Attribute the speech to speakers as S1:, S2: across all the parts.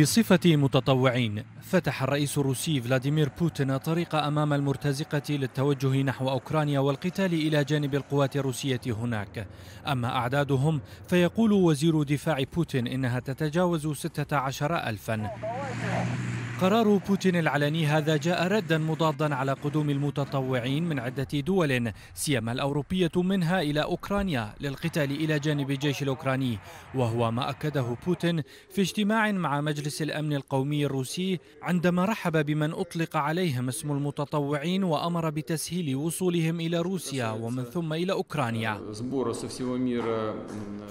S1: بصفة متطوعين فتح الرئيس الروسي فلاديمير بوتين طريق أمام المرتزقة للتوجه نحو أوكرانيا والقتال إلى جانب القوات الروسية هناك. أما أعدادهم فيقول وزير دفاع بوتين إنها تتجاوز 16 ألفاً. قرار بوتين العلني هذا جاء ردا مضادا على قدوم المتطوعين من عدة دول سيما الأوروبية منها إلى أوكرانيا للقتال إلى جانب الجيش الأوكراني وهو ما أكده بوتين في اجتماع مع مجلس الأمن القومي الروسي عندما رحب بمن أطلق عليهم اسم المتطوعين وأمر بتسهيل وصولهم إلى روسيا ومن ثم إلى أوكرانيا.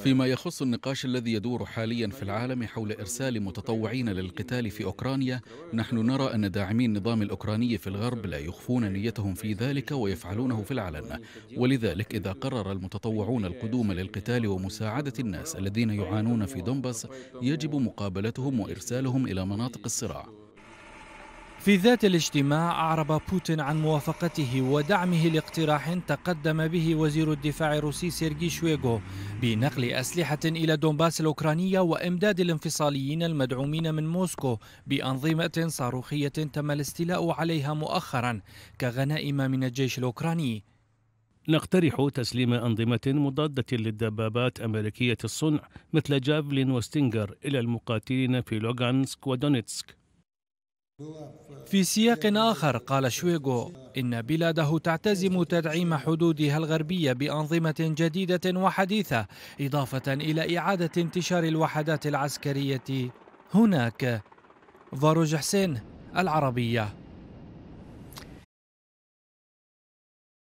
S2: فيما يخص النقاش الذي يدور حاليا في العالم حول إرسال متطوعين للقتال في أوكرانيا نحن نرى أن داعمي النظام الأوكراني في الغرب لا يخفون نيتهم في ذلك ويفعلونه في العلن. ولذلك إذا قرر المتطوعون القدوم للقتال ومساعدة الناس الذين يعانون في دونباس يجب مقابلتهم وإرسالهم إلى مناطق الصراع.
S1: في ذات الاجتماع أعرب بوتين عن موافقته ودعمه لاقتراح تقدم به وزير الدفاع الروسي سيرجي شويغو بنقل أسلحة إلى دونباس الأوكرانية وإمداد الانفصاليين المدعومين من موسكو بأنظمة صاروخية تم الاستيلاء عليها مؤخرا كغنائم من الجيش الأوكراني.
S3: نقترح تسليم أنظمة مضادة للدبابات أمريكية الصنع مثل جافلين وستينجر إلى المقاتلين في لوغانسك ودونيتسك.
S1: في سياق آخر قال شويغو إن بلاده تعتزم تدعيم حدودها الغربية بأنظمة جديدة وحديثة إضافة إلى إعادة انتشار الوحدات العسكرية هناك. فاروج حسين العربية.